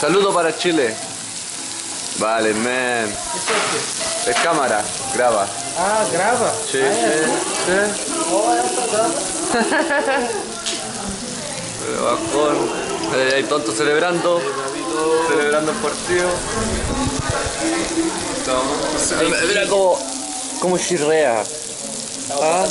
Saludo para Chile. Vale, man. Es cámara, graba. Ah, graba. Sí, ah, sí, sí. Bajón. Eh, hay tontos celebrando. Celebrando el partido. Mira, mira cómo, cómo chirrea. Ah.